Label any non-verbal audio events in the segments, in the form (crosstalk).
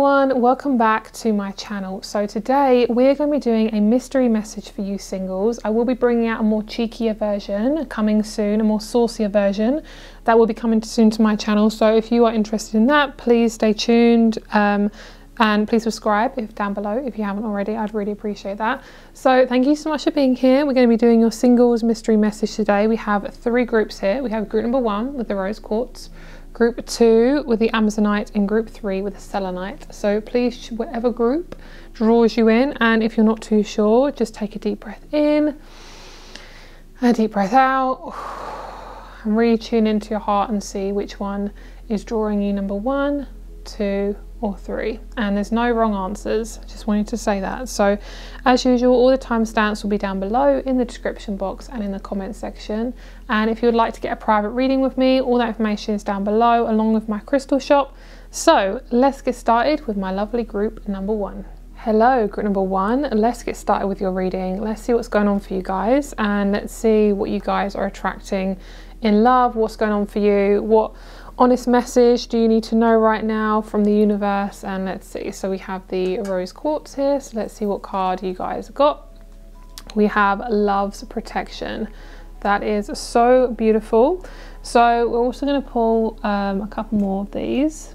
everyone, welcome back to my channel. So today we're going to be doing a mystery message for you singles. I will be bringing out a more cheekier version coming soon, a more saucier version that will be coming soon to my channel. So if you are interested in that, please stay tuned. Um, and please subscribe if down below if you haven't already i'd really appreciate that so thank you so much for being here we're going to be doing your singles mystery message today we have three groups here we have group number one with the rose quartz group two with the amazonite and group three with the selenite so please whatever group draws you in and if you're not too sure just take a deep breath in a deep breath out (sighs) and really tune into your heart and see which one is drawing you. Number one two or three. And there's no wrong answers. Just wanted to say that. So as usual all the timestamps will be down below in the description box and in the comment section. And if you would like to get a private reading with me all that information is down below along with my crystal shop. So let's get started with my lovely group number one. Hello, group number one. Let's get started with your reading. Let's see what's going on for you guys and let's see what you guys are attracting in love, what's going on for you, what honest message do you need to know right now from the universe? And let's see. So we have the rose quartz here. So let's see what card you guys got. We have love's protection. That is so beautiful. So we're also going to pull um, a couple more of these.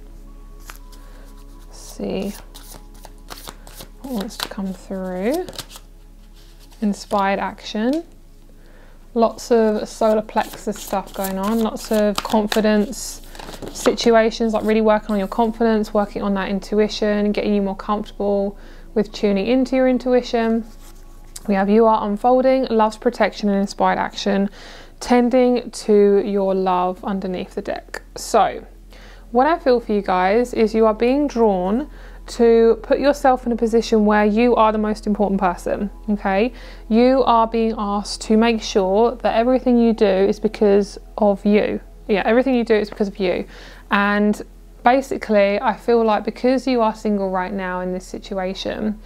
Let's see what wants to come through. Inspired action lots of solar plexus stuff going on, lots of confidence situations, like really working on your confidence, working on that intuition, getting you more comfortable with tuning into your intuition. We have you are unfolding, love's protection and inspired action, tending to your love underneath the deck. So, what I feel for you guys is you are being drawn to put yourself in a position where you are the most important person, okay? You are being asked to make sure that everything you do is because of you. Yeah, everything you do is because of you. And basically, I feel like because you are single right now in this situation,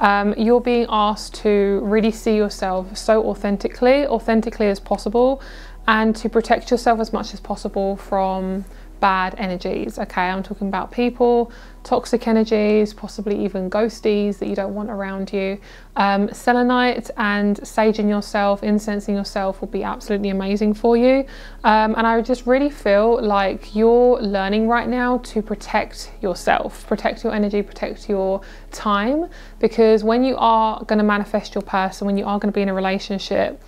um, you're being asked to really see yourself so authentically, authentically as possible, and to protect yourself as much as possible from bad energies. Okay, I'm talking about people, toxic energies, possibly even ghosties that you don't want around you. Um, selenite and saging yourself, incensing yourself will be absolutely amazing for you. Um, and I just really feel like you're learning right now to protect yourself, protect your energy, protect your time. Because when you are going to manifest your person, when you are going to be in a relationship,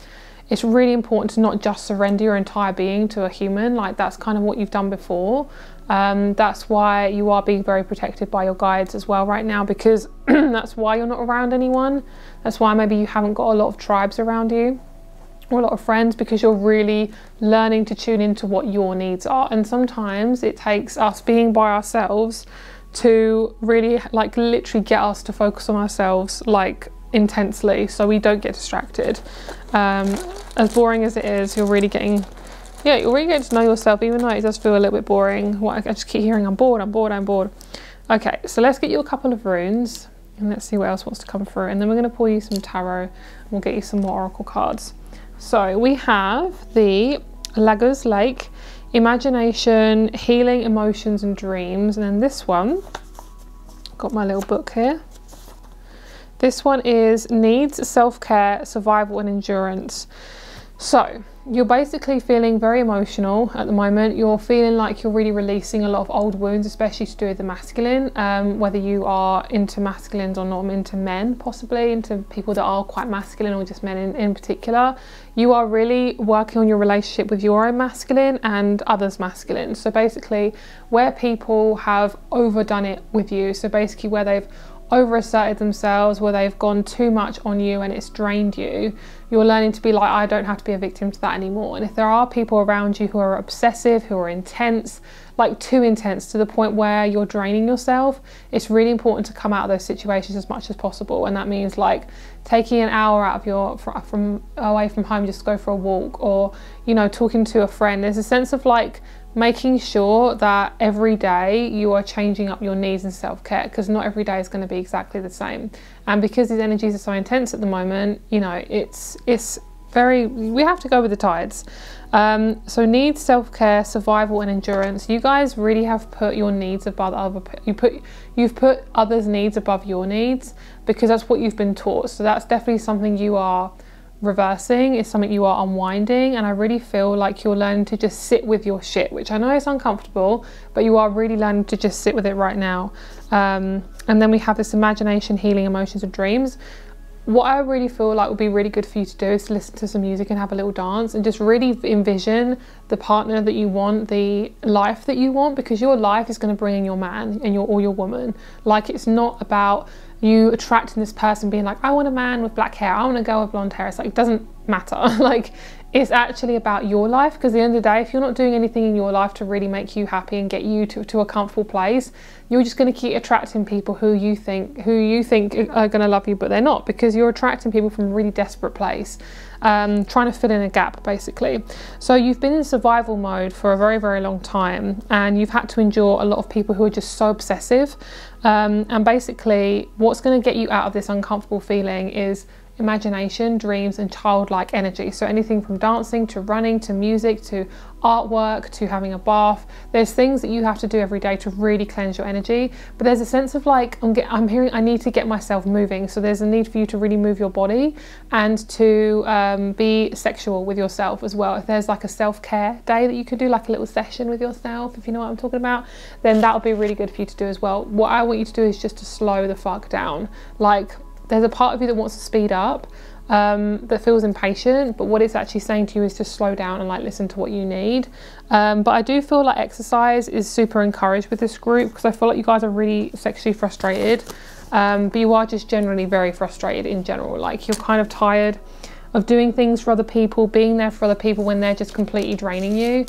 it's really important to not just surrender your entire being to a human like that's kind of what you've done before. Um, that's why you are being very protected by your guides as well right now because (clears throat) that's why you're not around anyone. That's why maybe you haven't got a lot of tribes around you or a lot of friends because you're really learning to tune into what your needs are. And sometimes it takes us being by ourselves to really like literally get us to focus on ourselves like intensely so we don't get distracted. Um, as boring as it is, you're really getting, yeah, you're really getting to know yourself, even though it does feel a little bit boring. What I just keep hearing, I'm bored, I'm bored, I'm bored. Okay, so let's get you a couple of runes and let's see what else wants to come through. And then we're going to pull you some tarot and we'll get you some more oracle cards. So we have the Laguz Lake, Imagination, Healing Emotions and Dreams. And then this one, got my little book here. This one is needs, self care, survival, and endurance. So, you're basically feeling very emotional at the moment. You're feeling like you're really releasing a lot of old wounds, especially to do with the masculine. Um, whether you are into masculines or not, into men, possibly into people that are quite masculine or just men in, in particular. You are really working on your relationship with your own masculine and others' masculine. So basically, where people have overdone it with you, so basically where they've overasserted themselves, where they've gone too much on you and it's drained you, you're learning to be like, I don't have to be a victim to that anymore. And if there are people around you who are obsessive, who are intense, like too intense to the point where you're draining yourself, it's really important to come out of those situations as much as possible. And that means like taking an hour out of your from away from home just to go for a walk, or you know talking to a friend. There's a sense of like making sure that every day you are changing up your needs and self care because not every day is going to be exactly the same. And because these energies are so intense at the moment, you know, it's it's very, we have to go with the tides. Um, so needs, self-care, survival, and endurance. You guys really have put your needs above other. You put you've put others' needs above your needs because that's what you've been taught. So that's definitely something you are reversing. is something you are unwinding, and I really feel like you're learning to just sit with your shit, which I know is uncomfortable, but you are really learning to just sit with it right now. Um, and then we have this imagination, healing, emotions, and dreams what I really feel like would be really good for you to do is to listen to some music and have a little dance and just really envision the partner that you want, the life that you want, because your life is going to bring in your man and your or your woman. Like it's not about you attracting this person being like, I want a man with black hair, I want a girl with blonde hair. It's like it doesn't matter. (laughs) like it's actually about your life because the end of the day, if you're not doing anything in your life to really make you happy and get you to, to a comfortable place, you're just going to keep attracting people who you think who you think are going to love you, but they're not because you're attracting people from a really desperate place, um, trying to fill in a gap basically. So you've been in survival mode for a very very long time, and you've had to endure a lot of people who are just so obsessive. Um, and basically, what's going to get you out of this uncomfortable feeling is imagination, dreams, and childlike energy. So, anything from dancing to running to music to artwork to having a bath. There's things that you have to do every day to really cleanse your energy. But there's a sense of like, I'm, get, I'm hearing I need to get myself moving. So, there's a need for you to really move your body and to um, be sexual with yourself as well. If there's like a self care day that you could do, like a little session with yourself, if you know what I'm talking about, then that'll be really good for you to do as well. What I want you to do is just to slow the fuck down. Like, there's a part of you that wants to speed up, um, that feels impatient, but what it's actually saying to you is to slow down and like listen to what you need. Um, but I do feel like exercise is super encouraged with this group because I feel like you guys are really sexually frustrated, um, but you are just generally very frustrated in general. Like you're kind of tired of doing things for other people, being there for other people when they're just completely draining you.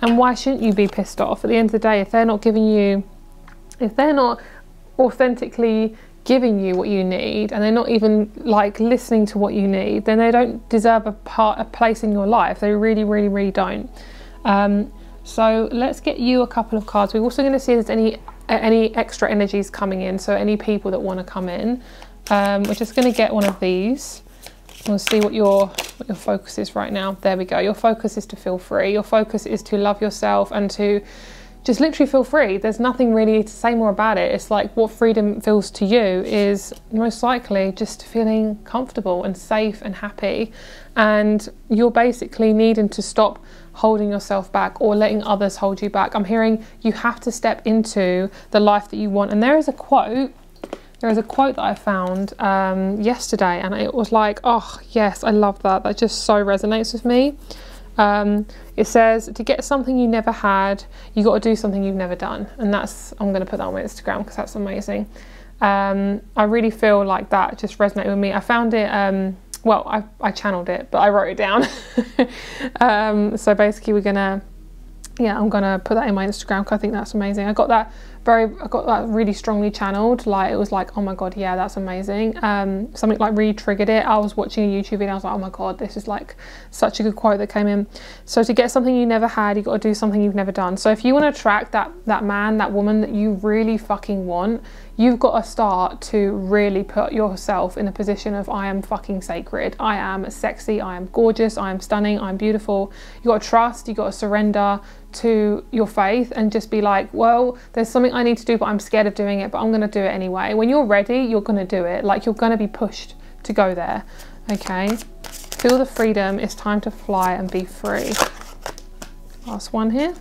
And why shouldn't you be pissed off? At the end of the day, if they're not giving you, if they're not authentically giving you what you need and they're not even like listening to what you need, then they don't deserve a part, a place in your life. They really, really, really don't. Um, so let's get you a couple of cards. We're also going to see if there's any any extra energies coming in. So any people that want to come in, um, we're just going to get one of these. We'll see what your what your focus is right now. There we go. Your focus is to feel free. Your focus is to love yourself and to just literally feel free. There's nothing really to say more about it. It's like what freedom feels to you is most likely just feeling comfortable and safe and happy. And you're basically needing to stop holding yourself back or letting others hold you back. I'm hearing you have to step into the life that you want. And there is a quote. There is a quote that I found um, yesterday, and it was like, oh, yes, I love that. That just so resonates with me. Um, it says to get something you never had, you got to do something you've never done, and that's I'm going to put that on my Instagram because that's amazing. Um, I really feel like that just resonated with me. I found it. Um, well, I, I, channeled it, but I wrote it down. (laughs) Um, so basically, we're gonna, yeah, I'm gonna put that in my Instagram because I think that's amazing. I got that very I got that really strongly channeled like it was like oh my god yeah that's amazing. Um, something like really triggered it. I was watching a YouTube video I was like oh my god this is like such a good quote that came in. So to get something you never had you got to do something you've never done. So if you want to attract that that man that woman that you really fucking want you've got to start to really put yourself in a position of I am fucking sacred I am sexy I am gorgeous I am stunning I'm beautiful you got to trust you got to surrender to your faith and just be like, well, there's something I need to do, but I'm scared of doing it, but I'm going to do it anyway. When you're ready, you're going to do it. Like you're going to be pushed to go there. Okay. Feel the freedom. It's time to fly and be free. Last one here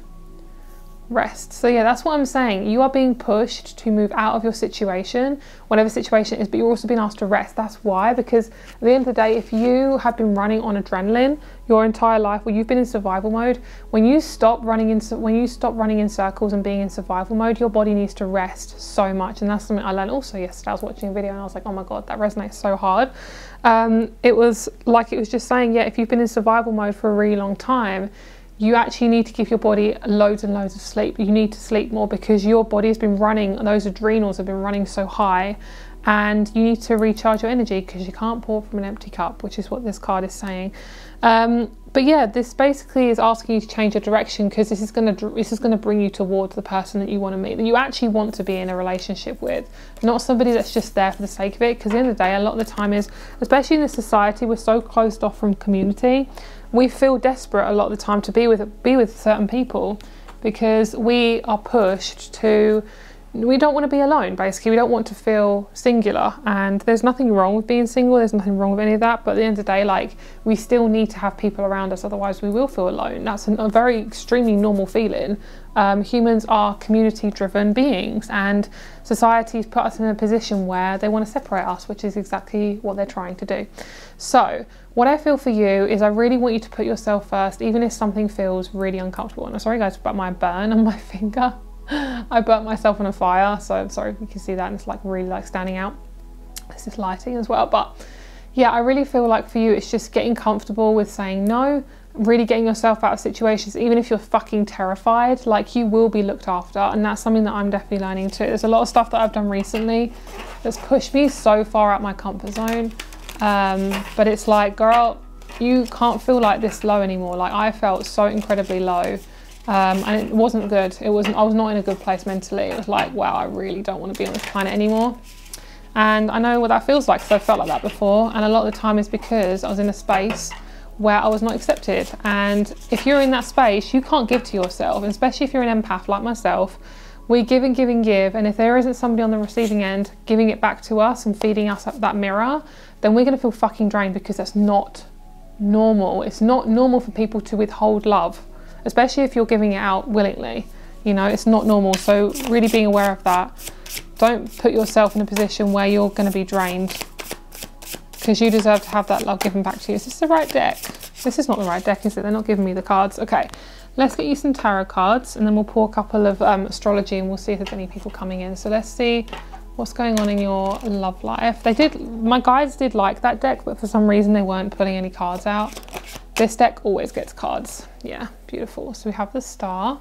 rest. So yeah, that's what I'm saying. You are being pushed to move out of your situation, whatever situation is, but you're also being asked to rest. That's why, because at the end of the day, if you have been running on adrenaline your entire life, or you've been in survival mode, when you stop running in when you stop running in circles and being in survival mode, your body needs to rest so much. And that's something I learned also yesterday. I was watching a video and I was like, oh my god, that resonates so hard. Um, it was like it was just saying, yeah, if you've been in survival mode for a really long time you actually need to give your body loads and loads of sleep. You need to sleep more because your body has been running, those adrenals have been running so high and you need to recharge your energy because you can't pour from an empty cup, which is what this card is saying. Um, but yeah, this basically is asking you to change your direction because this is going to this is to bring you towards the person that you want to meet, that you actually want to be in a relationship with, not somebody that's just there for the sake of it. Because at the end of the day, a lot of the time is, especially in this society, we're so closed off from community. We feel desperate a lot of the time to be with be with certain people because we are pushed to we don't want to be alone basically. We don't want to feel singular and there's nothing wrong with being single there's nothing wrong with any of that but at the end of the day like we still need to have people around us otherwise we will feel alone. That's a very extremely normal feeling. Um, humans are community driven beings and societies put us in a position where they want to separate us which is exactly what they're trying to do. So what I feel for you is I really want you to put yourself first even if something feels really uncomfortable. And I'm sorry guys about my burn on my (laughs) finger (gasps) I burnt myself on a fire, so I'm sorry if you can see that, and it's like really like standing out. This is lighting as well, but yeah, I really feel like for you, it's just getting comfortable with saying no, really getting yourself out of situations, even if you're fucking terrified, like you will be looked after, and that's something that I'm definitely learning too. There's a lot of stuff that I've done recently that's pushed me so far out my comfort zone, um, but it's like, girl, you can't feel like this low anymore. Like I felt so incredibly low um, and it wasn't good. It wasn't. I was not in a good place mentally. It was like, wow, I really don't want to be on this planet anymore. And I know what that feels like because I've felt like that before. And a lot of the time is because I was in a space where I was not accepted. And if you're in that space, you can't give to yourself, and especially if you're an empath like myself. We give and give and give, and if there isn't somebody on the receiving end giving it back to us and feeding us up that mirror, then we're going to feel fucking drained because that's not normal. It's not normal for people to withhold love especially if you're giving it out willingly. You know, it's not normal. So, really being aware of that. Don't put yourself in a position where you're going to be drained because you deserve to have that love given back to you. Is this the right deck? This is not the right deck, is it? They're not giving me the cards. Okay, let's get you some tarot cards and then we'll pull a couple of um, astrology and we'll see if there's any people coming in. So, let's see what's going on in your love life. They did, my guides did like that deck, but for some reason they weren't pulling any cards out. This deck always gets cards. Yeah, beautiful. So we have the star.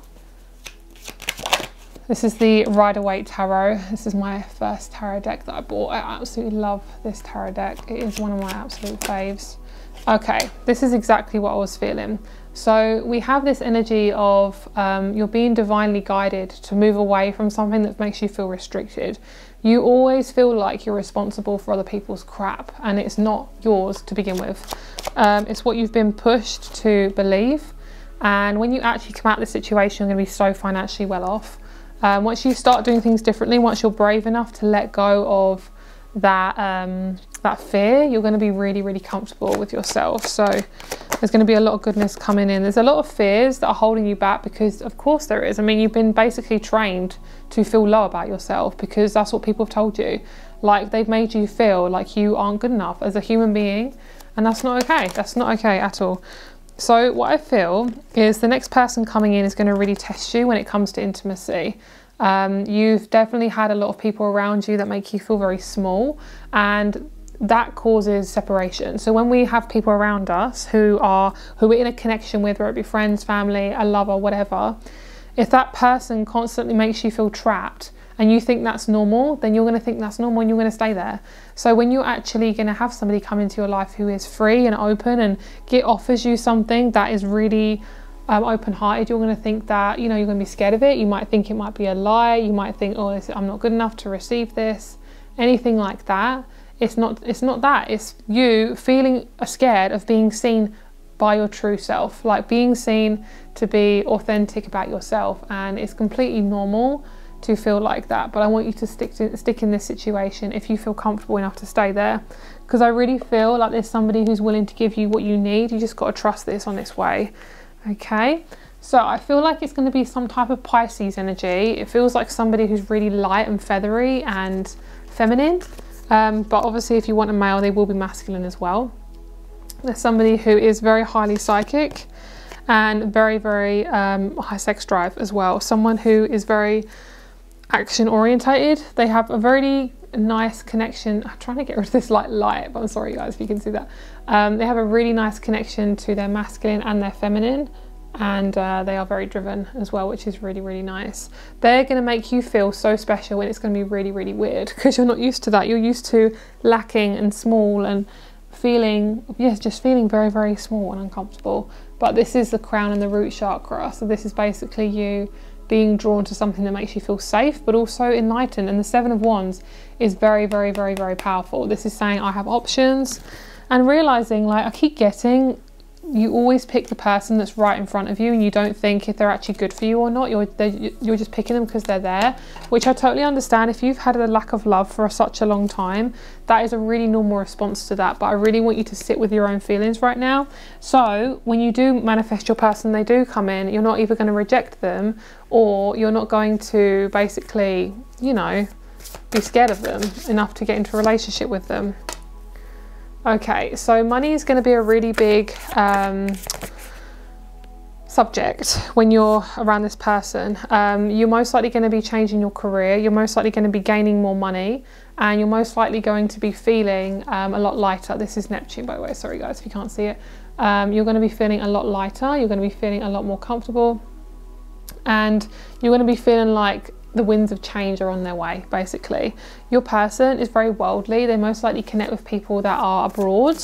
This is the Rider Waite Tarot. This is my first tarot deck that I bought. I absolutely love this tarot deck. It is one of my absolute faves. Okay, this is exactly what I was feeling. So we have this energy of um, you're being divinely guided to move away from something that makes you feel restricted. You always feel like you're responsible for other people's crap and it's not yours to begin with. Um, it's what you've been pushed to believe. And when you actually come out of the situation, you're going to be so financially well off. Um, once you start doing things differently, once you're brave enough to let go of that um, that fear, you're going to be really, really comfortable with yourself. So there's going to be a lot of goodness coming in. There's a lot of fears that are holding you back because, of course, there is. I mean, you've been basically trained to feel low about yourself because that's what people have told you. Like they've made you feel like you aren't good enough as a human being, and that's not okay. That's not okay at all. So, what I feel is the next person coming in is going to really test you when it comes to intimacy. Um, you've definitely had a lot of people around you that make you feel very small, and that causes separation. So when we have people around us who are who we're in a connection with, whether it be friends, family, a lover, whatever, if that person constantly makes you feel trapped and you think that's normal, then you're going to think that's normal and you're going to stay there. So when you're actually going to have somebody come into your life who is free and open and get offers you something that is really um, open-hearted, you're going to think that you know you're going to be scared of it. You might think it might be a lie. You might think, oh, I'm not good enough to receive this, anything like that. It's not. It's not that. It's you feeling scared of being seen by your true self, like being seen to be authentic about yourself, and it's completely normal to feel like that. But I want you to stick to stick in this situation if you feel comfortable enough to stay there, because I really feel like there's somebody who's willing to give you what you need. You just got to trust this on its way. Okay, so I feel like it's going to be some type of Pisces energy. It feels like somebody who's really light and feathery and feminine. Um, but obviously, if you want a male, they will be masculine as well. There's somebody who is very highly psychic and very, very um, high sex drive as well. Someone who is very action orientated. They have a very nice connection. I'm trying to get rid of this light light, but I'm sorry guys if you can see that. Um, they have a really nice connection to their masculine and their feminine. And uh, they are very driven as well, which is really, really nice. They're going to make you feel so special and it's going to be really, really weird because you're not used to that. You're used to lacking and small and feeling, yes, just feeling very, very small and uncomfortable. But this is the crown and the root chakra. So this is basically you being drawn to something that makes you feel safe but also enlightened. And the Seven of Wands is very, very, very, very powerful. This is saying I have options and realizing like I keep getting you always pick the person that's right in front of you and you don't think if they're actually good for you or not. You're you're just picking them because they're there which I totally understand. If you've had a lack of love for such a long time that is a really normal response to that but I really want you to sit with your own feelings right now. So when you do manifest your person they do come in you're not either going to reject them or you're not going to basically you know be scared of them enough to get into a relationship with them Okay, so money is going to be a really big um, subject when you're around this person. Um, you're most likely going to be changing your career, you're most likely going to be gaining more money, and you're most likely going to be feeling um, a lot lighter. This is Neptune, by the way, sorry guys if you can't see it. Um, you're going to be feeling a lot lighter, you're going to be feeling a lot more comfortable, and you're going to be feeling like the winds of change are on their way, basically. Your person is very worldly. They most likely connect with people that are abroad.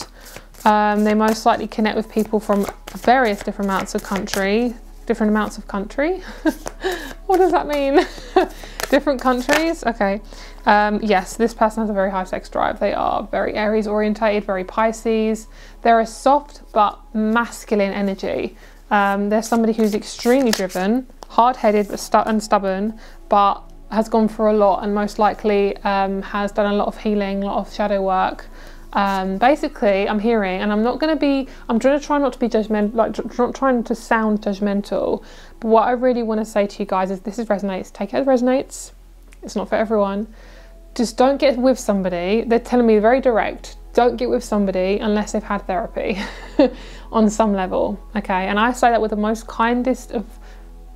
Um, they most likely connect with people from various different amounts of country, different amounts of country. (laughs) what does that mean? (laughs) different countries? Okay. Um, yes, this person has a very high sex drive. They are very Aries orientated, very Pisces. They're a soft but masculine energy. Um, they're somebody who's extremely driven, hard-headed and stubborn, but has gone through a lot and most likely um, has done a lot of healing, a lot of shadow work. Um, basically, I'm hearing, and I'm not going to be, I'm trying to try not to be judgmental, like not trying to sound judgmental, but what I really want to say to you guys is this is resonates. Take it as resonates. It's not for everyone. Just don't get with somebody. They're telling me very direct. Don't get with somebody unless they've had therapy (laughs) on some level. Okay, and I say that with the most kindest of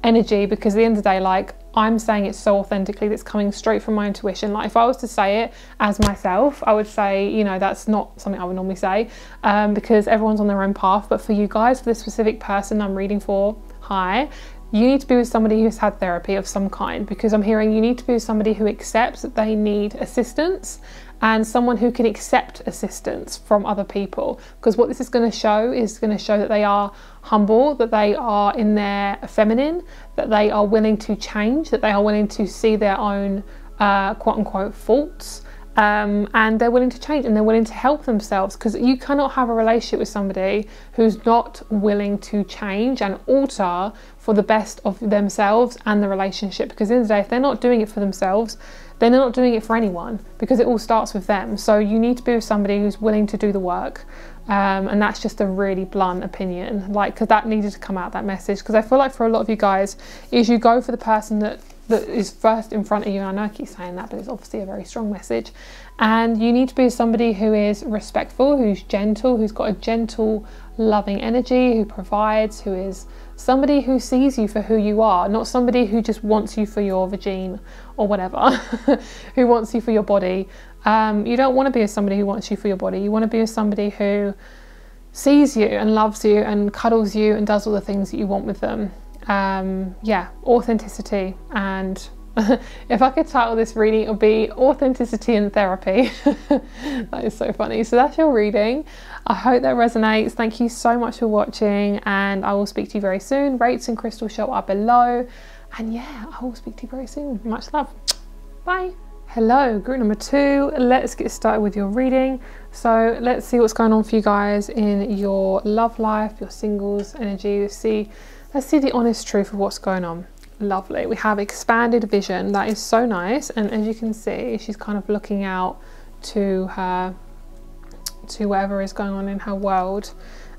energy because at the end of the day, like I'm saying it so authentically that's coming straight from my intuition. Like if I was to say it as myself, I would say, you know, that's not something I would normally say um, because everyone's on their own path. But for you guys, for this specific person I'm reading for, hi, you need to be with somebody who's had therapy of some kind because I'm hearing you need to be with somebody who accepts that they need assistance and someone who can accept assistance from other people. Because what this is going to show is going to show that they are humble, that they are in their feminine, that they are willing to change, that they are willing to see their own uh, quote unquote faults. Um, and they're willing to change and they're willing to help themselves because you cannot have a relationship with somebody who's not willing to change and alter for the best of themselves and the relationship. Because in the, the day, if they're not doing it for themselves, then they're not doing it for anyone because it all starts with them. So you need to be with somebody who's willing to do the work. Um, and that's just a really blunt opinion, like, because that needed to come out, that message. Because I feel like for a lot of you guys, is you go for the person that that is first in front of you. I know I keep saying that, but it's obviously a very strong message. And you need to be somebody who is respectful, who's gentle, who's got a gentle, loving energy, who provides, who is somebody who sees you for who you are, not somebody who just wants you for your vagine or whatever, (laughs) who wants you for your body. Um, you don't want to be somebody who wants you for your body. You want to be somebody who sees you and loves you and cuddles you and does all the things that you want with them. Um, yeah, authenticity. And (laughs) if I could title this reading, it would be Authenticity and Therapy. (laughs) that is so funny. So that's your reading. I hope that resonates. Thank you so much for watching, and I will speak to you very soon. Rates and crystal shop are below. And yeah, I will speak to you very soon. Much love. Bye. Hello, group number two. Let's get started with your reading. So let's see what's going on for you guys in your love life, your singles energy. See, let's see the honest truth of what's going on. Lovely. We have expanded vision. That is so nice. And as you can see, she's kind of looking out to her to whatever is going on in her world.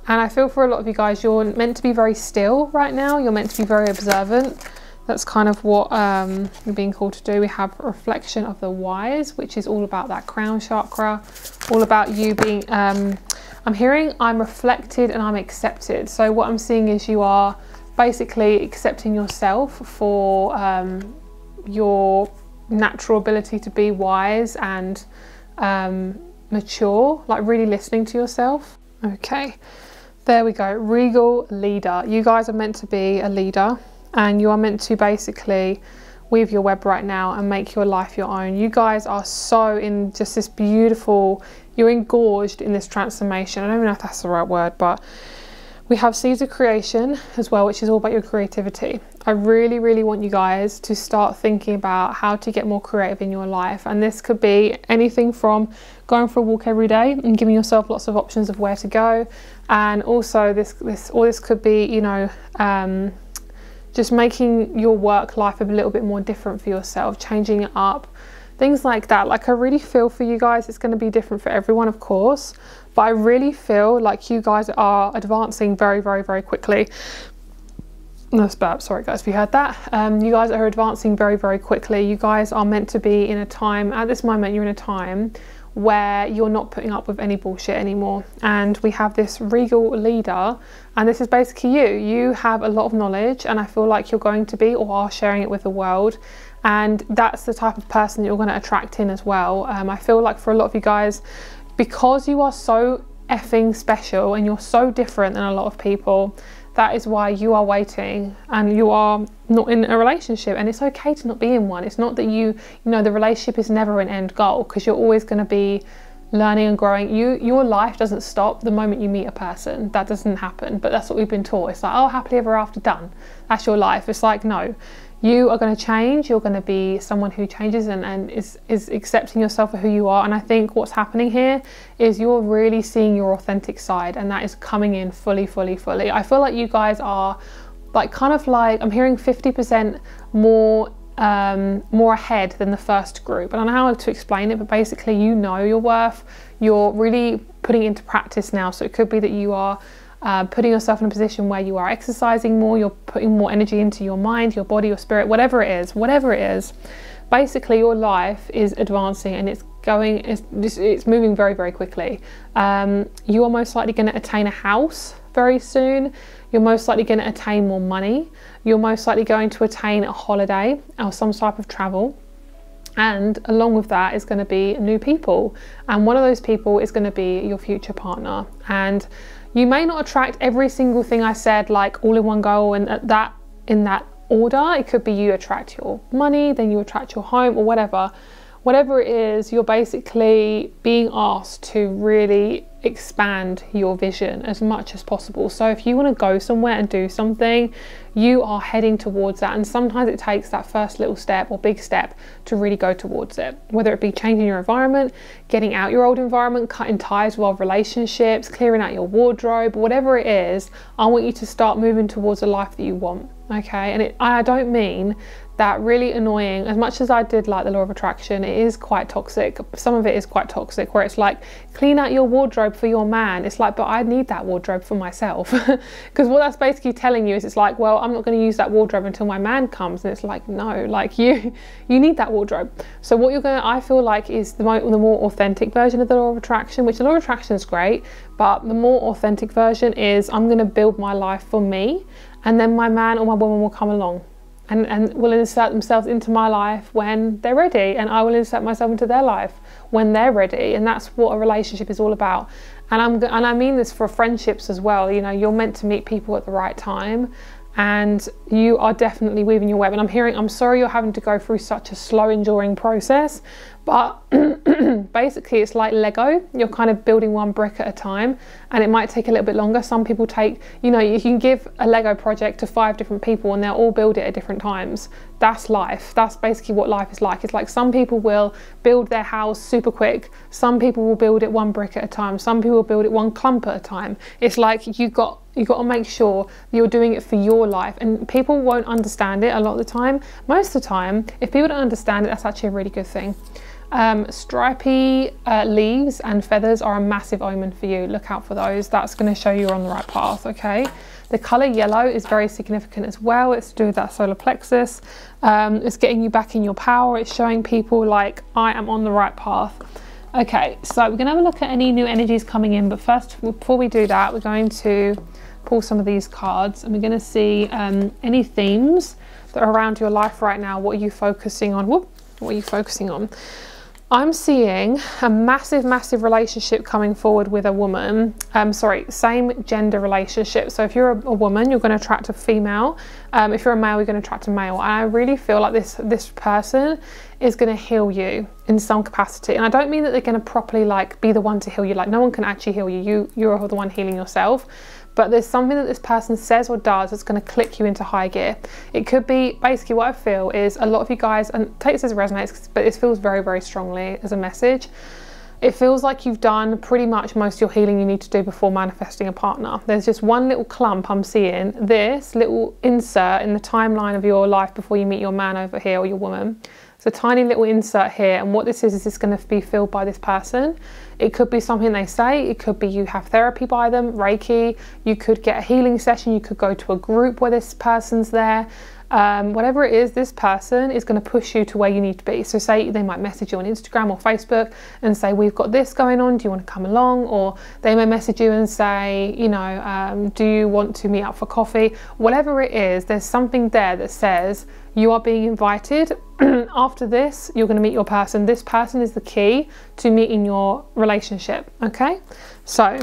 And I feel for a lot of you guys, you're meant to be very still right now. You're meant to be very observant. That's kind of what um, you're being called to do. We have reflection of the wise, which is all about that crown chakra, all about you being. Um, I'm hearing I'm reflected and I'm accepted. So what I'm seeing is you are basically accepting yourself for um, your natural ability to be wise and um, mature, like really listening to yourself. Okay, There we go, regal leader. You guys are meant to be a leader and you are meant to basically weave your web right now and make your life your own. You guys are so in just this beautiful, you're engorged in this transformation. I don't even know if that's the right word, but we have Seeds of Creation as well, which is all about your creativity. I really, really want you guys to start thinking about how to get more creative in your life. And this could be anything from going for a walk every day and giving yourself lots of options of where to go. And also this this or this could be, you know, um, just making your work life a little bit more different for yourself, changing it up, things like that. Like I really feel for you guys, it's going to be different for everyone, of course but I really feel like you guys are advancing very, very, very quickly. No bad. Sorry, guys, if you heard that. Um, you guys are advancing very, very quickly. You guys are meant to be in a time, at this moment, you're in a time where you're not putting up with any bullshit anymore. And we have this regal leader, and this is basically you. You have a lot of knowledge, and I feel like you're going to be or are sharing it with the world. And that's the type of person you're going to attract in as well. Um, I feel like for a lot of you guys, because you are so effing special and you're so different than a lot of people, that is why you are waiting and you are not in a relationship and it's okay to not be in one. It's not that you, you know, the relationship is never an end goal because you're always going to be learning and growing. You your life doesn't stop the moment you meet a person. That doesn't happen. But that's what we've been taught. It's like, oh happily ever after done. That's your life. It's like no you are going to change you're going to be someone who changes and, and is, is accepting yourself for who you are and i think what's happening here is you're really seeing your authentic side and that is coming in fully fully fully i feel like you guys are like kind of like i'm hearing 50% more um, more ahead than the first group. I don't know how to explain it, but basically, you know your worth. You're really putting into practice now. So it could be that you are uh, putting yourself in a position where you are exercising more, you're putting more energy into your mind, your body, your spirit, whatever it is, whatever it is. Basically, your life is advancing and it's going, it's, it's moving very, very quickly. Um, you are most likely going to attain a house very soon. You're most likely going to attain more money. You're most likely going to attain a holiday or some type of travel. And along with that is going to be new people. And one of those people is going to be your future partner. And you may not attract every single thing I said like all in one go and uh, that in that order. It could be you attract your money, then you attract your home or whatever. Whatever it is, you're basically being asked to really expand your vision as much as possible. So if you want to go somewhere and do something, you are heading towards that. And sometimes it takes that first little step or big step to really go towards it. Whether it be changing your environment, getting out your old environment, cutting ties with old relationships, clearing out your wardrobe, whatever it is, I want you to start moving towards a life that you want. Okay, and it, I don't mean that really annoying as much as i did like the law of attraction it is quite toxic. Some of it is quite toxic where it's like clean out your wardrobe for your man. It's like but i need that wardrobe for myself. (laughs) Because what that's basically telling you is it's like well i'm not going to use that wardrobe until my man comes. And it's like no (laughs) like you you need that wardrobe. So what you're going to i feel like is the, mo- the more authentic version of the law of attraction which the law of attraction is great but the more authentic version is i'm going to build my life for me and then my man or my woman will come along and, and will insert themselves into my life when they're ready, and I will insert myself into their life when they're ready, and that's what a relationship is all about. And I'm and I mean this for friendships as well. You know, you're meant to meet people at the right time, and you are definitely weaving your web. And I'm hearing, I'm sorry you're having to go through such a slow, enduring process, but (clears throat) basically, it's like Lego. You're kind of building one brick at a time, and it might take a little bit longer. Some people take, you know, you can give a Lego project to five different people, and they'll all build it at different times. That's life. That's basically what life is like. It's like some people will build their house super quick. Some people will build it one brick at a time. Some people will build it one clump at a time. It's like you got you got to make sure you're doing it for your life and people won't understand it a lot of the time most of the time if people don't understand it that's actually a really good thing um, stripy uh, leaves and feathers are a massive omen for you. Look out for those. That's going to show you're on the right path, okay? The colour yellow is very significant as well. It's to do with that solar plexus. Um, it's getting you back in your power. It's showing people like, I am on the right path. Okay, so we're going to have a look at any new energies coming in. But first, before we do that, we're going to pull some of these cards and we're going to see um, any themes that are around your life right now. What are you focusing on? Whoop, what are you focusing on? I'm seeing a massive, massive relationship coming forward with a woman. Um, sorry, same gender relationship. So if you're a, a woman, you're going to attract a female. Um, if you're a male, you're going to attract a male. And I really feel like this this person is going to heal you in some capacity. And I don't mean that they're going to properly like be the one to heal you. Like no one can actually heal you. You you're the one healing yourself but there's something that this person says or does that's going to click you into high gear. It could be basically what I feel is a lot of you guys, and take this as resonates, but it feels very, very strongly as a message. It feels like you've done pretty much most of your healing you need to do before manifesting a partner. There's just one little clump I'm seeing, this little insert in the timeline of your life before you meet your man over here or your woman. It's a tiny little insert here, and what this is is it's going to be filled by this person. It could be something they say, it could be you have therapy by them, Reiki, you could get a healing session, you could go to a group where this person's there. Um, whatever it is, this person is going to push you to where you need to be. So, say they might message you on Instagram or Facebook and say, We've got this going on, do you want to come along? Or they may message you and say, You know, um, do you want to meet up for coffee? Whatever it is, there's something there that says you are being invited. (clears throat) After this, you're going to meet your person. This person is the key to meeting your relationship. Okay, so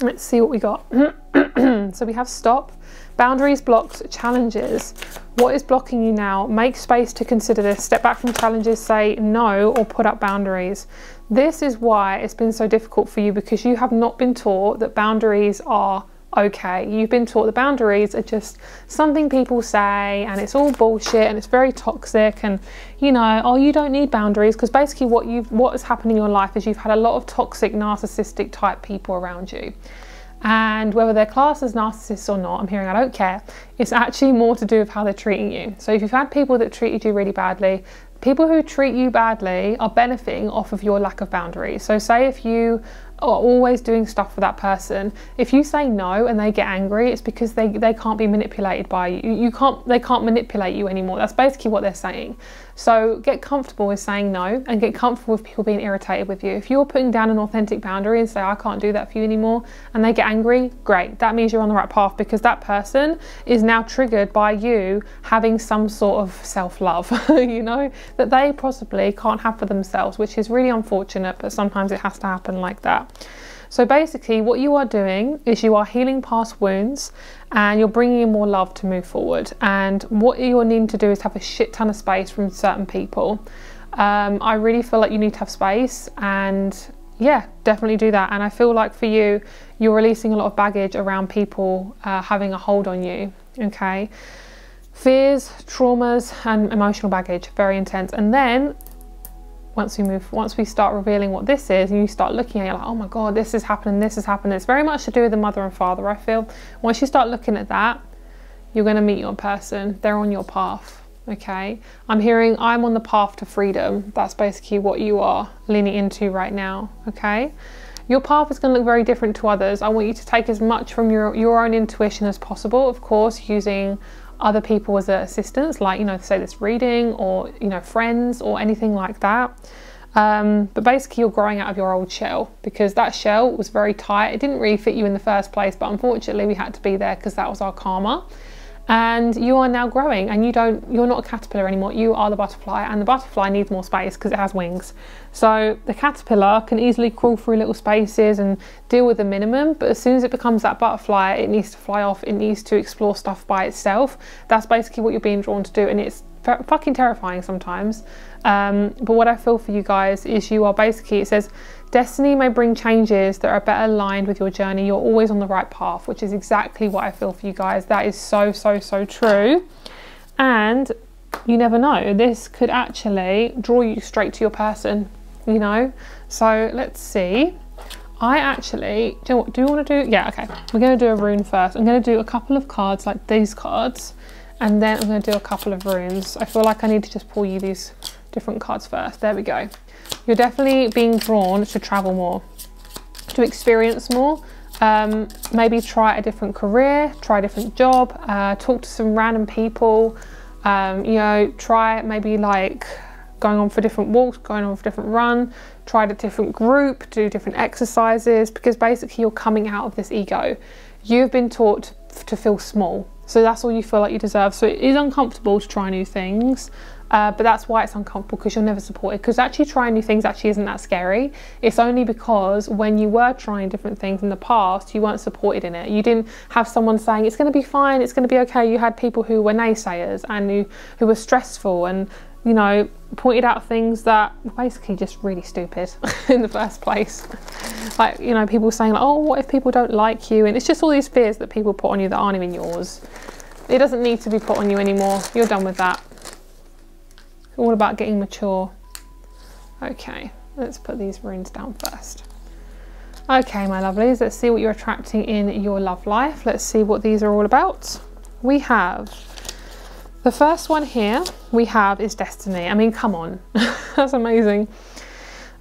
let's see what we got. (clears throat) so we have stop, boundaries, blocks, challenges. What is blocking you now? Make space to consider this. Step back from challenges, say no, or put up boundaries. This is why it's been so difficult for you because you have not been taught that boundaries are okay. You've been taught the boundaries are just something people say and it's all bullshit and it's very toxic and you know, oh you don't need boundaries because basically what you've what has happened in your life is you've had a lot of toxic narcissistic type people around you. And whether they're classed as narcissists or not, I'm hearing I don't care. It's actually more to do with how they're treating you. So if you've had people that treated you really badly, people who treat you badly are benefiting off of your lack of boundaries. So, say if you are always doing stuff for that person, if you say no and they get angry, it's because they, they can't be manipulated by you. You can't they can't manipulate you anymore. That's basically what they're saying. So get comfortable with saying no and get comfortable with people being irritated with you. If you're putting down an authentic boundary and say, I can't do that for you anymore, and they get angry, great. That means you're on the right path because that person is now triggered by you having some sort of self love, (laughs) you know, that they possibly can't have for themselves, which is really unfortunate, but sometimes it has to happen like that. So basically, what you are doing is you are healing past wounds and you're bringing in more love to move forward. And what you're needing to do is have a shit ton of space from certain people. Um, I really feel like you need to have space and yeah, definitely do that. And I feel like for you, you're releasing a lot of baggage around people uh, having a hold on you. Okay. Fears, traumas, and emotional baggage, very intense. And then once we move once we start revealing what this is and you start looking at it like oh my god this is happening this is happening. It's very much to do with the mother and father i feel. Once you start looking at that you're going to meet your person. They're on your path okay? I'm hearing i'm on the path to freedom. That's basically what you are leaning into right now okay? Your path is going to look very different to others. I want you to take as much from your your own intuition as possible of course using other people as assistants, like, you know, say this reading or, you know, friends or anything like that. Um, but basically, you're growing out of your old shell because that shell was very tight. It didn't really fit you in the first place, but unfortunately, we had to be there because that was our karma and you are now growing and you don't you're not a caterpillar anymore. You are the butterfly and the butterfly needs more space because it has wings. So the caterpillar can easily crawl through little spaces and deal with the minimum but as soon as it becomes that butterfly it needs to fly off. It needs to explore stuff by itself. That's basically what you're being drawn to do and it's fucking terrifying sometimes. Um, but what i feel for you guys is you are basically it says Destiny may bring changes that are better aligned with your journey. You're always on the right path, which is exactly what I feel for you guys. That is so, so, so true. And you never know, this could actually draw you straight to your person, you know? So let's see. I actually, do you, do you want to do? Yeah, okay. We're going to do a rune first. I'm going to do a couple of cards like these cards, and then I'm going to do a couple of runes. I feel like I need to just pull you these different cards first. There we go. You're definitely being drawn to travel more, to experience more. Um, maybe try a different career, try a different job, uh, talk to some random people. Um, you know, try maybe like going on for different walks, going on for different run, try a different group, do different exercises because basically you're coming out of this ego. You've been taught to feel small So that's all you feel like you deserve. So it is uncomfortable to try new things. Uh, but that's why it's uncomfortable because you're never supported. Because actually trying new things actually isn't that scary. It's only because when you were trying different things in the past, you weren't supported in it. You didn't have someone saying it's going to be fine, it's going to be okay. You had people who were naysayers and who, who were stressful and you know pointed out things that were basically just really stupid (laughs) in the first place. Like you know people saying like, oh, what if people don't like you? And it's just all these fears that people put on you that aren't even yours. It doesn't need to be put on you anymore. You're done with that all about getting mature. Okay, let's put these runes down first. Okay, my lovelies, let's see what you're attracting in your love life. Let's see what these are all about. We have the first one here, we have is destiny. I mean, come on, (laughs) that's amazing.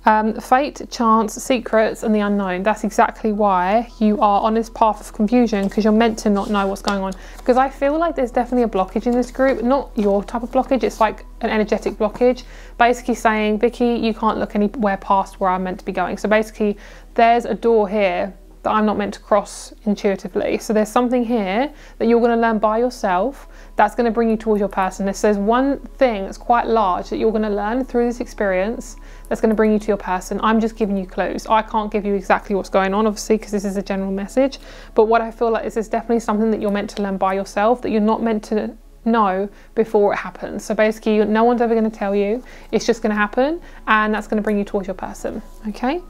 Um, fate, chance, secrets, and the unknown. That's exactly why you are on this path of confusion because you're meant to not know what's going on. Because I feel like there's definitely a blockage in this group, not your type of blockage, it's like an energetic blockage. Basically saying, Vicky, you can't look anywhere past where I'm meant to be going. So basically, there's a door here that I'm not meant to cross intuitively. So there's something here that you're going to learn by yourself that's going to bring you towards your person. If there's one thing that's quite large that you're going to learn through this experience that's going to bring you to your person, I'm just giving you clues. I can't give you exactly what's going on, obviously, because this is a general message. But what I feel like is there's definitely something that you're meant to learn by yourself that you're not meant to know before it happens. So basically, no one's ever going to tell you. It's just going to happen, and that's going to bring you towards your person. Okay.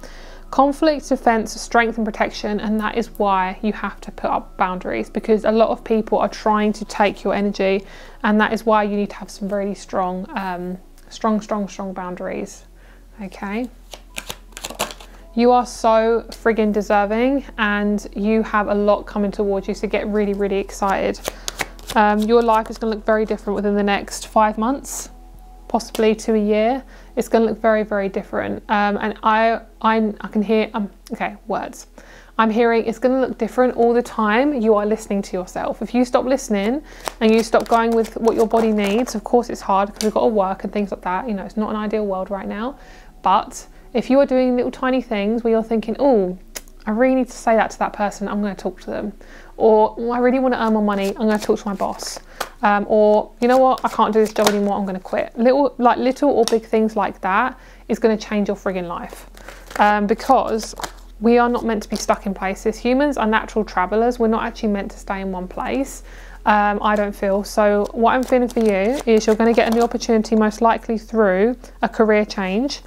Conflict, defense, strength, and protection, and that is why you have to put up boundaries because a lot of people are trying to take your energy, and that is why you need to have some really strong, um, strong, strong, strong boundaries. Okay. You are so friggin' deserving, and you have a lot coming towards you, so get really, really excited. Um, your life is going to look very different within the next five months, possibly to a year it's going to look very, very different. Um, and I, I, I can hear, um, okay, words. I'm hearing it's going to look different all the time. You are listening to yourself. If you stop listening and you stop going with what your body needs, of course it's hard because we've got to work and things like that. You know, it's not an ideal world right now. But if you are doing little tiny things where you're thinking, oh, I really need to say that to that person, I'm going to talk to them. Or oh, I really want to earn more money, I'm going to talk to my boss. Um, or you know what, I can't do this job anymore, I'm going to quit. Little, like little or big things like that is going to change your frigging life. Um, because we are not meant to be stuck in places. Humans are natural travelers. We're not actually meant to stay in one place. Um, I don't feel. So what I'm feeling for you is you're going to get a new opportunity most likely through a career change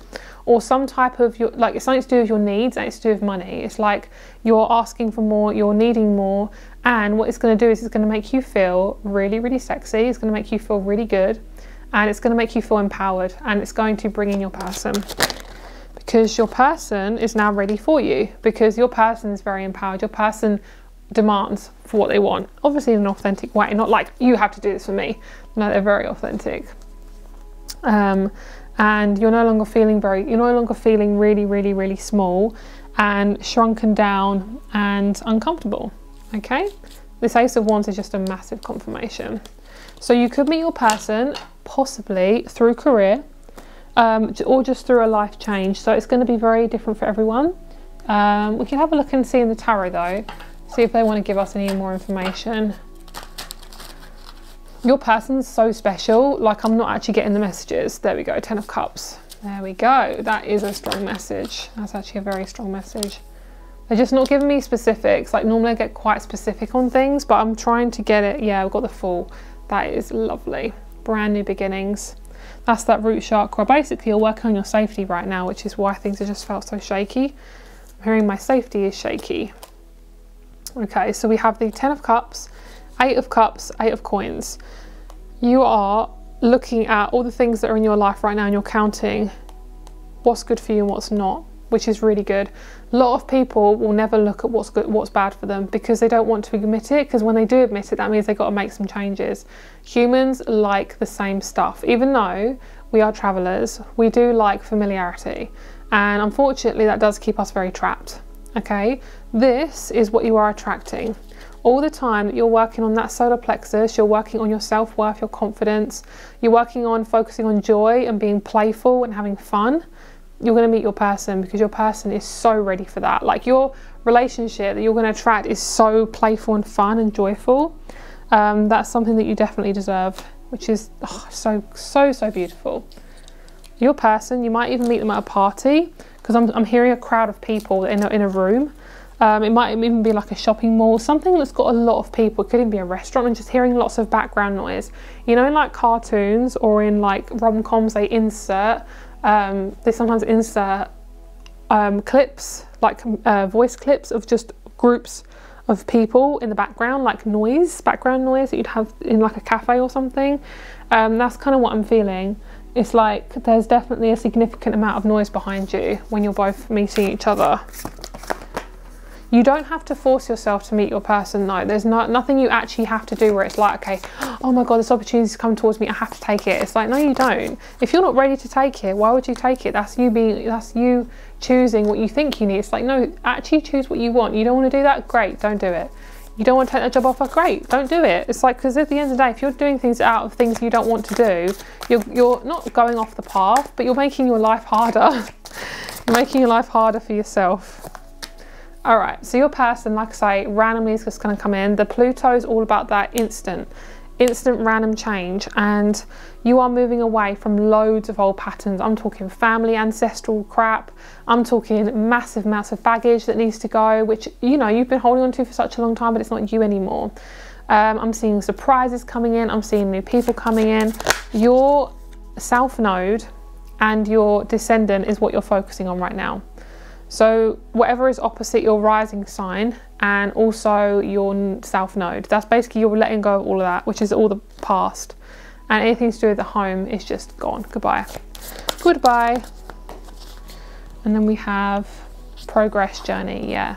or some type of your like it's something to do with your needs and it's to do with money. It's like you're asking for more, you're needing more, and what it's going to do is it's going to make you feel really, really sexy. It's going to make you feel really good, and it's going to make you feel empowered, and it's going to bring in your person because your person is now ready for you because your person is very empowered. Your person demands for what they want, obviously in an authentic way, not like you have to do this for me. No, they're very authentic. Um, and you're no longer feeling very, you're no longer feeling really, really, really small and shrunken down and uncomfortable. Okay, this Ace of Wands is just a massive confirmation. So you could meet your person possibly through career um, or just through a life change. So it's going to be very different for everyone. Um, we can have a look and see in the tarot though, see if they want to give us any more information your person's so special. Like I'm not actually getting the messages. There we go, 10 of cups. There we go. That is a strong message. That's actually a very strong message. They're just not giving me specifics. Like normally I get quite specific on things, but I'm trying to get it. Yeah, I've got the full. That is lovely. Brand new beginnings. That's that root chakra. Basically, you're working on your safety right now, which is why things have just felt so shaky. I'm hearing my safety is shaky. Okay, so we have the 10 of cups, Eight of Cups, Eight of Coins. You are looking at all the things that are in your life right now and you're counting what's good for you and what's not, which is really good. A lot of people will never look at what's good, what's bad for them because they don't want to admit it. Because when they do admit it, that means they've got to make some changes. Humans like the same stuff, even though we are travelers. We do like familiarity, and unfortunately, that does keep us very trapped. Okay, this is what you are attracting all the time that you're working on that solar plexus, you're working on your self worth, your confidence, you're working on focusing on joy and being playful and having fun, you're going to meet your person because your person is so ready for that. Like your relationship that you're going to attract is so playful and fun and joyful. Um, that's something that you definitely deserve, which is oh, so, so, so beautiful. Your person, you might even meet them at a party because I'm, I'm hearing a crowd of people in a, in a room. Um, it might even be like a shopping mall, something that's got a lot of people. It could even be a restaurant and just hearing lots of background noise. You know, in like cartoons or in like rom coms, they insert, um, they sometimes insert um, clips, like uh, voice clips of just groups of people in the background, like noise, background noise that you'd have in like a cafe or something. Um, that's kind of what I'm feeling. It's like there's definitely a significant amount of noise behind you when you're both meeting each other. You don't have to force yourself to meet your person though. There's not nothing you actually have to do where it's like, okay, (gasps) oh my god, this opportunity's come towards me, I have to take it. It's like, no, you don't. If you're not ready to take it, why would you take it? That's you being that's you choosing what you think you need. It's like, no, actually choose what you want. You don't want to do that? Great, don't do it. You don't want to take that job offer? Great, don't do it. It's like, because at the end of the day, if you're doing things out of things you don't want to do, you're, you're not going off the path, but you're making your life harder. (laughs) you're making your life harder for yourself. All right, so your person, like I say, randomly is just going to come in. The Pluto is all about that instant, instant random change, and you are moving away from loads of old patterns. I'm talking family, ancestral crap. I'm talking massive amounts of baggage that needs to go, which you know you've been holding on to for such a long time, but it's not you anymore. Um, I'm seeing surprises coming in. I'm seeing new people coming in. Your South Node and your descendant is what you're focusing on right now. So whatever is opposite your rising sign and also your south node, that's basically you're letting go of all of that, which is all the past. And anything to do with the home is just gone. Goodbye. Goodbye. And then we have progress journey. Yeah,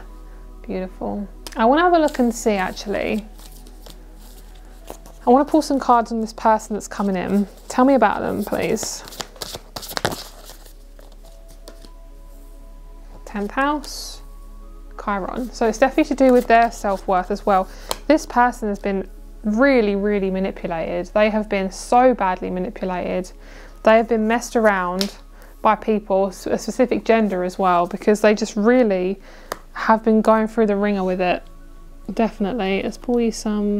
beautiful. I want to have a look and see actually. I want to pull some cards on this person that's coming in. Tell me about them, please. 10th house, Chiron. So it's definitely to do with their self-worth as well. This person has been really, really manipulated. They have been so badly manipulated. They have been messed around by people, a specific gender as well, because they just really have been going through the ringer with it. Definitely. Let's pull you some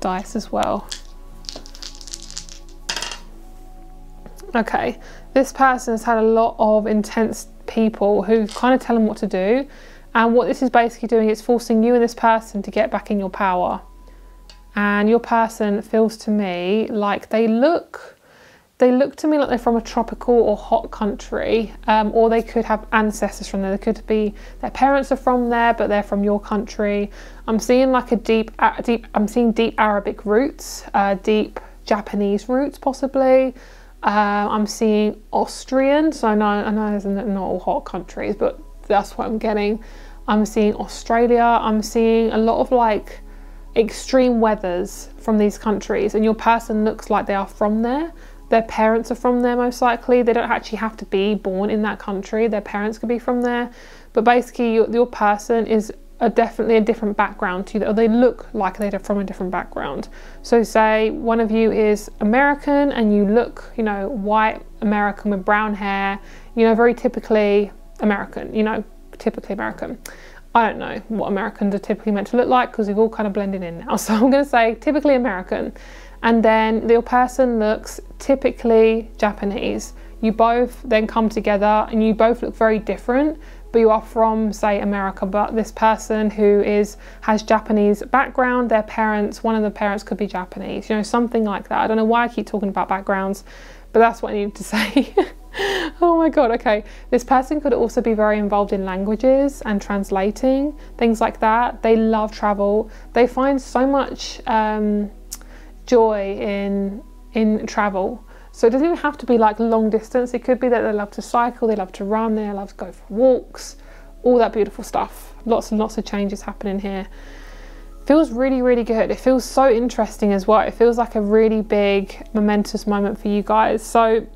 dice as well. Okay, this person has had a lot of intense people who kind of tell them what to do. And what this is basically doing is forcing you and this person to get back in your power. And your person feels to me like they look, they look to me like they're from a tropical or hot country, um, or they could have ancestors from there. They could be their parents are from there, but they're from your country. I'm seeing like a deep, deep. I'm seeing deep Arabic roots, uh, deep Japanese roots, possibly. Uh, I'm seeing Austrian, so I know, I know it's not all hot countries, but that's what I'm getting. I'm seeing Australia, I'm seeing a lot of like extreme weathers from these countries, and your person looks like they are from there. Their parents are from there, most likely. They don't actually have to be born in that country, their parents could be from there. But basically, your, your person is are definitely a different background to you, or they look like they're from a different background. So, say one of you is American and you look, you know, white American with brown hair, you know, very typically American, you know, typically American. I don't know what Americans are typically meant to look like because we've all kind of blended in now. (laughs) So, I'm going to say typically American. And then your person looks typically Japanese. You both then come together and you both look very different but you are from say America but this person who is has Japanese background their parents one of the parents could be Japanese you know something like that. I don't know why I keep talking about backgrounds but that's what I need to (laughs) say. Oh my god okay. This person could also be very involved in languages and translating things like that. They love travel. They find so much um, joy in in travel so it doesn't even have to be like long distance. It could be that they love to cycle, they love to run, they love to go for walks, all that beautiful stuff. Lots and lots of changes happening here. Feels really, really good. It feels so interesting as well. It feels like a really big, momentous moment for you guys. So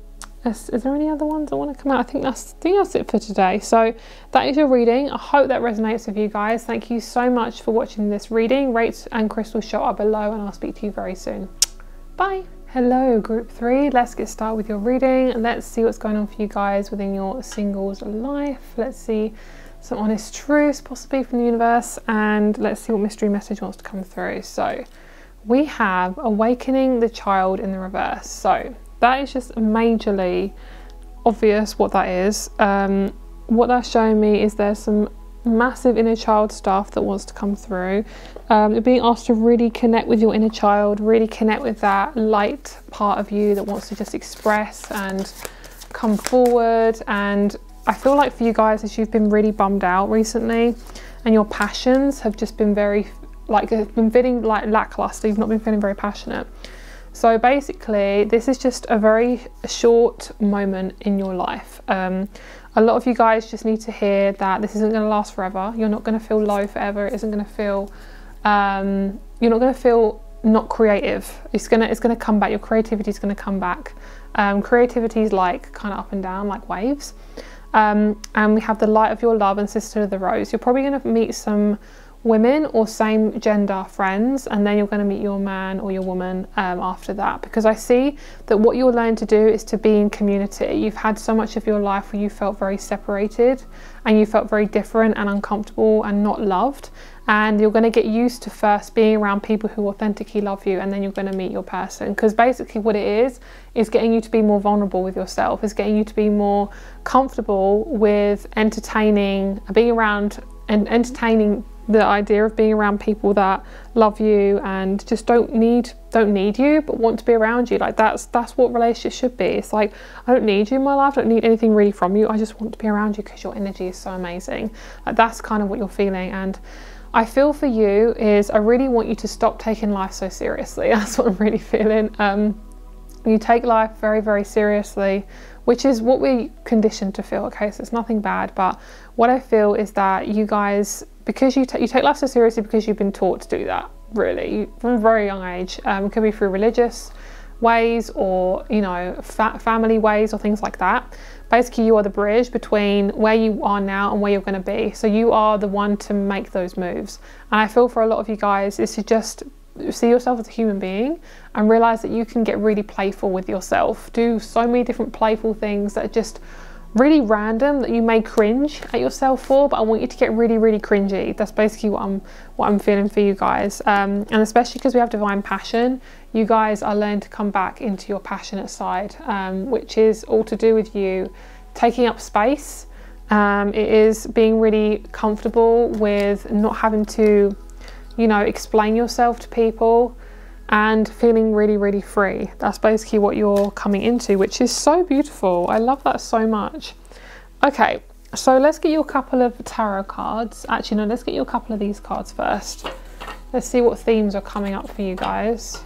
is, is, there any other ones that want to come out? I think that's I think that's it for today. So that is your reading. I hope that resonates with you guys. Thank you so much for watching this reading. Rates and crystals show are below, and I'll speak to you very soon. Bye. Hello, group three. Let's get started with your reading and let's see what's going on for you guys within your singles life. Let's see some honest truths possibly from the universe and let's see what mystery message wants to come through. So, we have awakening the child in the reverse. So that is just majorly obvious what that is. Um, what that's showing me is there's some massive inner child stuff that wants to come through. Um, you're being asked to really connect with your inner child, really connect with that light part of you that wants to just express and come forward. And I feel like for you guys, as you've been really bummed out recently, and your passions have just been very like been feeling like lackluster. You've not been feeling very passionate. So basically, this is just a very short moment in your life. Um, a lot of you guys just need to hear that this isn't going to last forever. You're not going to feel low forever. It isn't going to feel. Um, you're not going to feel not creative. It's gonna it's gonna come back. Your creativity is gonna come back. Um, creativity is like kind of up and down, like waves. Um, and we have the light of your love and sister of the rose. You're probably gonna meet some women or same gender friends and then you're going to meet your man or your woman um, after that because I see that what you're learning to do is to be in community. You've had so much of your life where you felt very separated and you felt very different and uncomfortable and not loved and you're going to get used to first being around people who authentically love you and then you're going to meet your person because basically what it is is getting you to be more vulnerable with yourself is getting you to be more comfortable with entertaining being around and entertaining the idea of being around people that love you and just don't need don't need you but want to be around you. Like that's that's what relationships should be. It's like i don't need you in my life. I don't need anything really from you. I just want to be around you because your energy is so amazing. Like that's kind of what you're feeling. And i feel for you is i really want you to stop taking life so seriously. (laughs) That's what i'm really feeling. Um, you take life very very seriously which is what we're conditioned to feel. Okay so it's nothing bad but what i feel is that you guys because you, you take life so seriously because you've been taught to do that really. From a very young age um, could be through religious ways or you know fa- family ways or things like that. Basically you are the bridge between where you are now and where you're going to be. So you are the one to make those moves. And i feel for a lot of you guys this is to just see yourself as a human being and realize that you can get really playful with yourself. Do so many different playful things that just really random that you may cringe at yourself for, but I want you to get really, really cringy. That's basically what I'm what I'm feeling for you guys. Um, and especially because we have divine passion, you guys are learning to come back into your passionate side, um, which is all to do with you taking up space. Um, it is being really comfortable with not having to, you know, explain yourself to people and feeling really, really free. That's basically what you're coming into, which is so beautiful. I love that so much. Okay, so let's get you a couple of tarot cards. Actually, no, let's get you a couple of these cards first. Let's see what themes are coming up for you guys.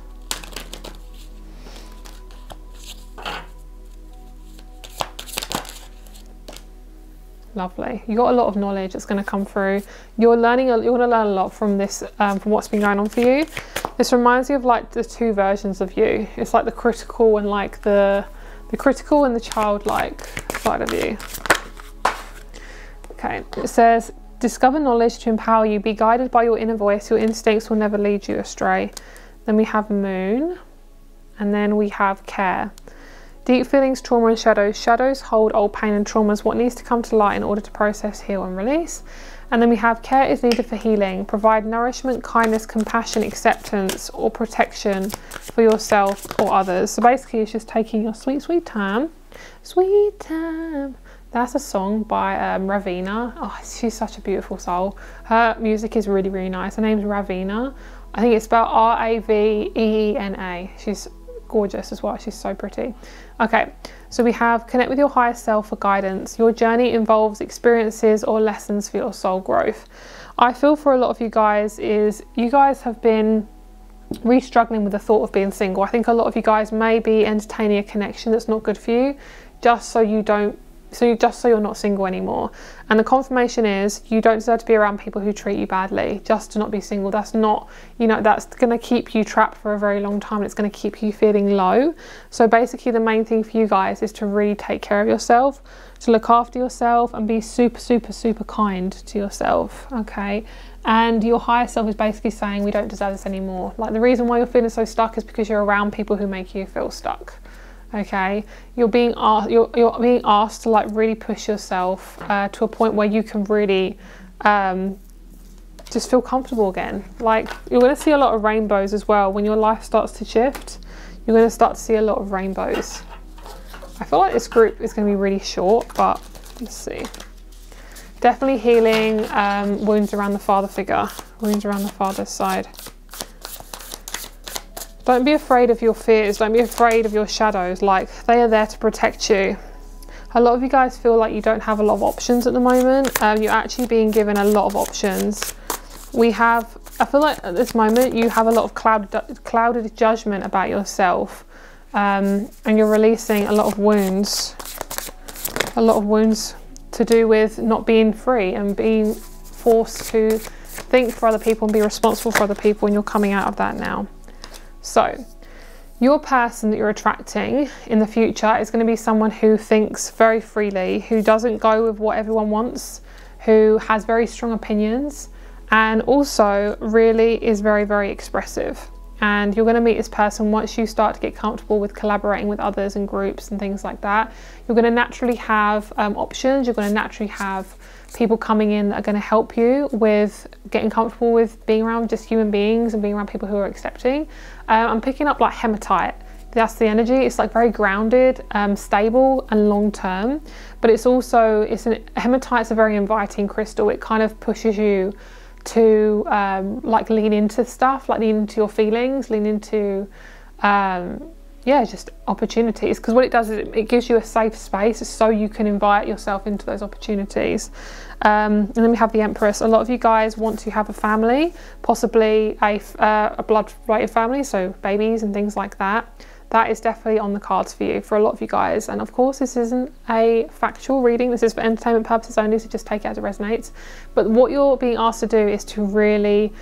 Lovely. You got a lot of knowledge that's going to come through. You're learning. You're going to learn a lot from this, um, from what's been going on for you. This reminds me of like the two versions of you. It's like the critical and like the the critical and the childlike side of you. Okay, it says discover knowledge to empower you, be guided by your inner voice, your instincts will never lead you astray. Then we have moon, and then we have care. Deep feelings, trauma, and shadows. Shadows hold old pain and traumas, what needs to come to light in order to process, heal, and release. And then we have care is needed for healing. Provide nourishment, kindness, compassion, acceptance, or protection for yourself or others. So basically, it's just taking your sweet, sweet time. Sweet time. That's a song by um, Raveena. Oh, she's such a beautiful soul. Her music is really, really nice. Her name's Raveena. I think it's spelled R A V E E N A. She's gorgeous as well. She's so pretty. Okay, so we have connect with your higher self for guidance. Your journey involves experiences or lessons for your soul growth. I feel for a lot of you guys is you guys have been really struggling with the thought of being single. I think a lot of you guys may be entertaining a connection that's not good for you just so you don't so you, just so you're not single anymore. And the confirmation is you don't deserve to be around people who treat you badly just to not be single. That's not, you know, that's going to keep you trapped for a very long time. It's going to keep you feeling low. So basically, the main thing for you guys is to really take care of yourself, to look after yourself, and be super, super, super kind to yourself. Okay. And your higher self is basically saying, We don't deserve this anymore. Like the reason why you're feeling so stuck is because you're around people who make you feel stuck okay you're being asked you're, you're being asked to like really push yourself uh, to a point where you can really um, just feel comfortable again. Like you're going to see a lot of rainbows as well when your life starts to shift. You're going to start to see a lot of rainbows. I feel like this group is going to be really short, but let's see. Definitely healing um, wounds around the father figure, wounds around the father's side. Don't be afraid of your fears. Don't be afraid of your shadows. Like they are there to protect you. A lot of you guys feel like you don't have a lot of options at the moment. Um, you're actually being given a lot of options. We have, I feel like at this moment you have a lot of clouded, clouded judgment about yourself um, and you're releasing a lot of wounds, a lot of wounds to do with not being free and being forced to think for other people and be responsible for other people, and you're coming out of that now. So, your person that you're attracting in the future is going to be someone who thinks very freely, who doesn't go with what everyone wants, who has very strong opinions, and also really is very, very expressive and you're going to meet this person once you start to get comfortable with collaborating with others and groups and things like that. You're going to naturally have um, options, you're going to naturally have people coming in that are going to help you with getting comfortable with being around just human beings and being around people who are accepting. Um, I'm picking up like hematite. That's the energy. It's like very grounded, um, stable, and long term. But it's also it's an hematite's a very inviting crystal. It kind of pushes you to um, like lean into stuff, like lean into your feelings, lean into um, yeah, just opportunities. Because what it does is it, gives you a safe space so you can invite yourself into those opportunities. Um, and then we have the Empress. A lot of you guys want to have a family, possibly a, uh, a blood related family, so babies and things like that that is definitely on the cards for you for a lot of you guys. And of course, this isn't a factual reading, this is for entertainment purposes only, so just take it as it resonates. But what you're being asked to do is to really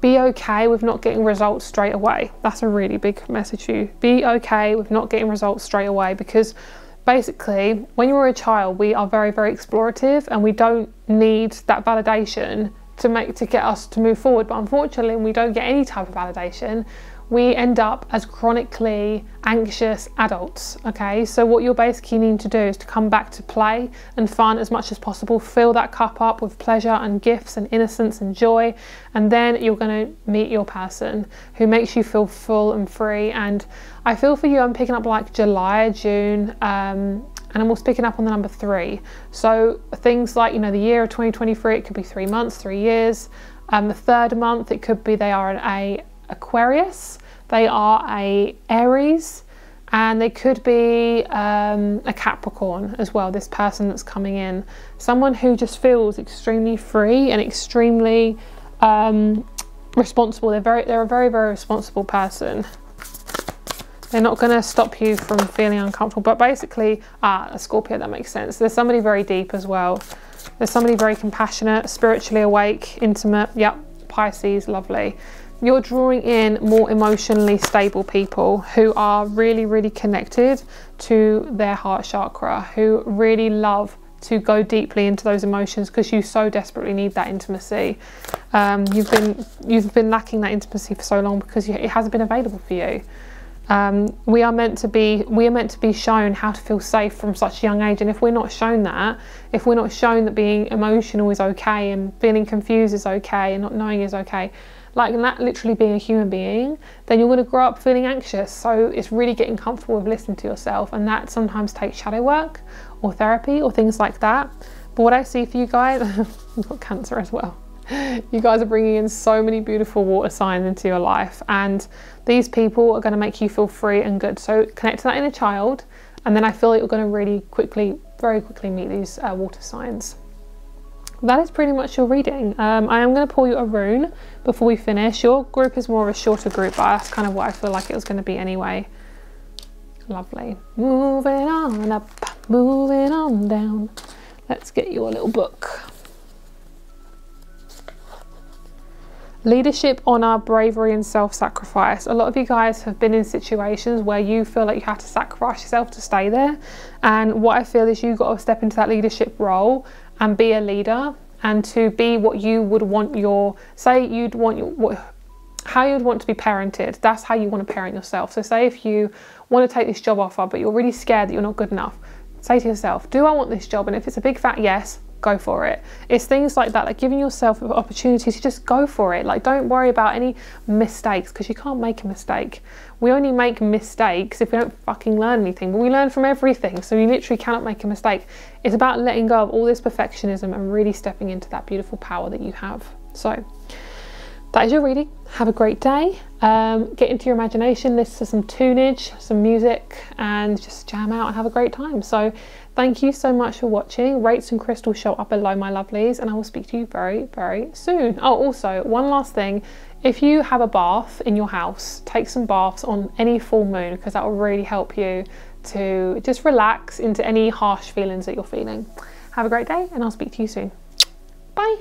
be okay with not getting results straight away. That's a really big message for you. Be okay with not getting results straight away because basically, when you're a child, we are very, very explorative and we don't need that validation to make to get us to move forward. But unfortunately, we don't get any type of validation, we end up as chronically anxious adults. Okay, so what you're basically needing to do is to come back to play and fun as much as possible, fill that cup up with pleasure and gifts and innocence and joy, and then you're going to meet your person who makes you feel full and free. And I feel for you, I'm picking up like July, or June. Um, and I'm also picking up on the number three. So things like, you know, the year of 2023, it could be three months, three years. Um, the third month, it could be they are an A Aquarius. They are a Aries and they could be um, a Capricorn as well. This person that's coming in, someone who just feels extremely free and extremely um, responsible. They're very, they're a very, very responsible person. They're not going to stop you from feeling uncomfortable. But basically, ah, a Scorpio, that makes sense. There's somebody very deep as well. There's somebody very compassionate, spiritually awake, intimate. Yep, Pisces, lovely you're drawing in more emotionally stable people who are really, really connected to their heart chakra, who really love to go deeply into those emotions because you so desperately need that intimacy. Um, you've been you've been lacking that intimacy for so long because you, it hasn't been available for you. Um, we are meant to be we are meant to be shown how to feel safe from such a young age, and if we're not shown that, if we're not shown that being emotional is okay and feeling confused is okay and not knowing is okay, like that literally being a human being, then you're going to grow up feeling anxious. So it's really getting comfortable with listening to yourself, and that sometimes takes shadow work or therapy or things like that. But what I see for you guys, (laughs) you've got cancer as well. You guys are bringing in so many beautiful water signs into your life, and these people are going to make you feel free and good. So connect to that inner child, and then I feel like you're going to really quickly, very quickly meet these uh, water signs that is pretty much your reading. Um, I am going to pull you a rune before we finish. Your group is more of a shorter group, but that's kind of what I feel like it was going to be anyway. Lovely. Moving on up, moving on down. Let's get you a little book. Leadership, honour, bravery, and self sacrifice. A lot of you guys have been in situations where you feel like you have to sacrifice yourself to stay there. And what I feel is you've got to step into that leadership role and be a leader and to be what you would want your say you'd want your what, how you'd want to be parented that's how you want to parent yourself so say if you want to take this job offer but you're really scared that you're not good enough say to yourself do i want this job and if it's a big fat yes go for it. It's things like that, like giving yourself opportunities to just go for it. Like, don't worry about any mistakes because you can't make a mistake. We only make mistakes if we don't fucking learn anything, but we learn from everything. So you literally cannot make a mistake. It's about letting go of all this perfectionism and really stepping into that beautiful power that you have. So, that is your reading. Have a great day. Um, get into your imagination, listen to some tunage, some music, and just jam out and have a great time. So, thank you so much for watching. Rates and crystals show up below, my lovelies, and I will speak to you very, very soon. Oh, also, one last thing if you have a bath in your house, take some baths on any full moon because that will really help you to just relax into any harsh feelings that you're feeling. Have a great day, and I'll speak to you soon. Bye.